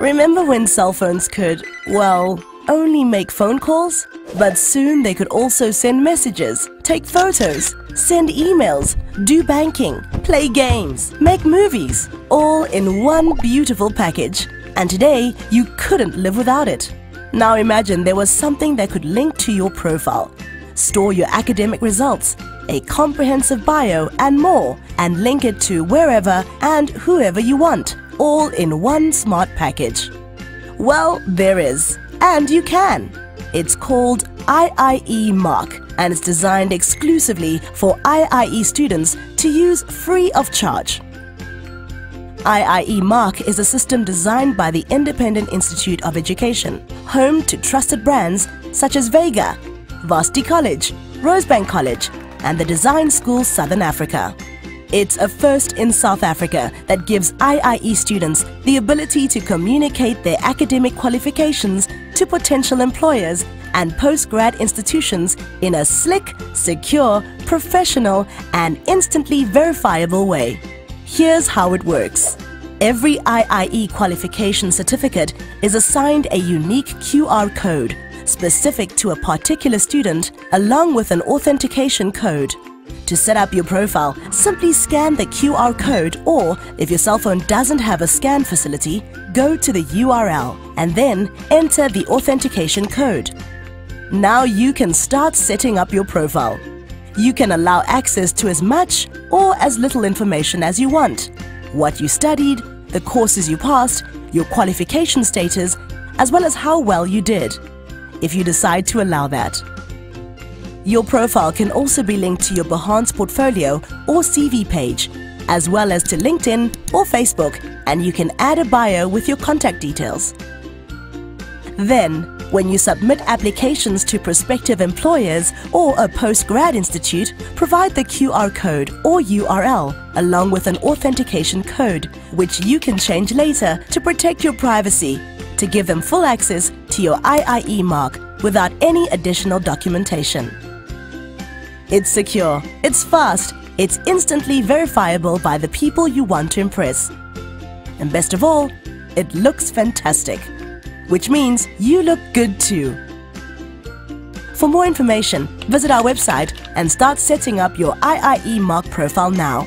Remember when cell phones could, well, only make phone calls? But soon they could also send messages, take photos, send emails, do banking, play games, make movies, all in one beautiful package. And today, you couldn't live without it. Now imagine there was something that could link to your profile, store your academic results, a comprehensive bio and more, and link it to wherever and whoever you want all in one smart package? Well, there is, and you can. It's called IIE Marque and it's designed exclusively for IIE students to use free of charge. IIE Marque is a system designed by the Independent Institute of Education, home to trusted brands such as Vega, Varsity College, Rosebank College, and the Design School Southern Africa. It's a first in South Africa that gives IIE students the ability to communicate their academic qualifications to potential employers and postgrad institutions in a slick, secure, professional, and instantly verifiable way. Here's how it works. Every IIE qualification certificate is assigned a unique QR code specific to a particular student along with an authentication code. To set up your profile, simply scan the QR code or, if your cell phone doesn't have a scan facility, go to the URL and then enter the authentication code. Now you can start setting up your profile. You can allow access to as much or as little information as you want. What you studied, the courses you passed, your qualification status, as well as how well you did, if you decide to allow that. Your profile can also be linked to your Behance portfolio or CV page, as well as to LinkedIn or Facebook, and you can add a bio with your contact details. Then, when you submit applications to prospective employers or a postgrad institute, provide the QR code or URL along with an authentication code, which you can change later to protect your privacy, to give them full access to your IIE Marque without any additional documentation. It's secure, it's fast, it's instantly verifiable by the people you want to impress. And best of all, it looks fantastic, which means you look good too. For more information, visit our website and start setting up your IIE Marque profile now.